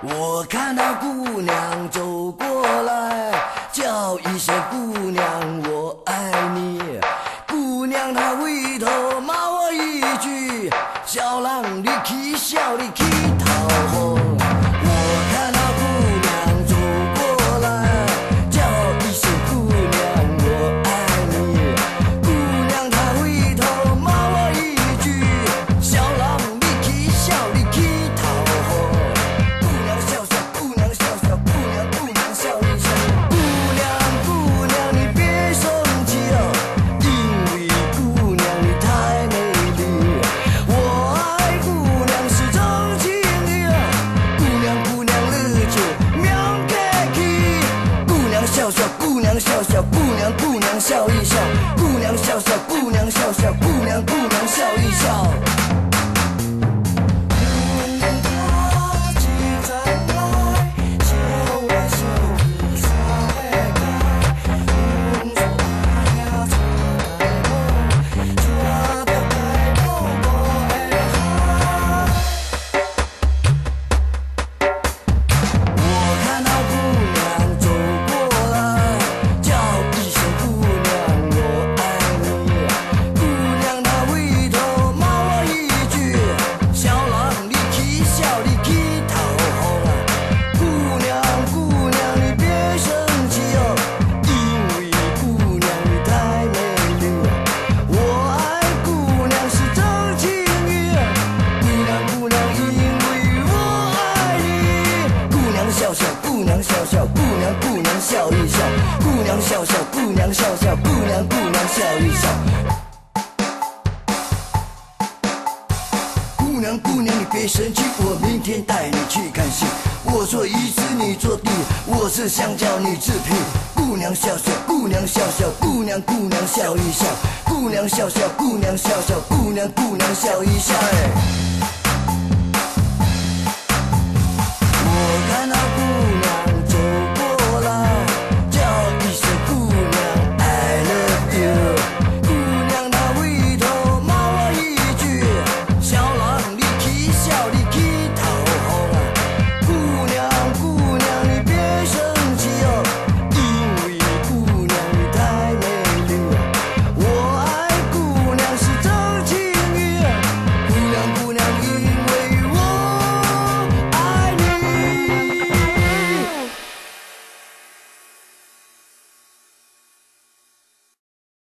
我看到姑娘走过来，叫一声姑娘我爱你。姑娘她回头骂我一句，小浪你去笑你去笑笑，姑娘笑笑，姑娘姑娘笑一笑。姑娘笑笑，姑娘姑娘笑笑，姑娘姑娘笑一笑。姑娘姑娘你别生气，我明天带你去看戏。我做椅子，你做地，我是香蕉，你是皮。姑娘笑笑，姑娘笑笑，姑娘姑娘笑一笑。姑娘笑笑，姑娘笑笑，姑娘姑娘笑一笑。哎。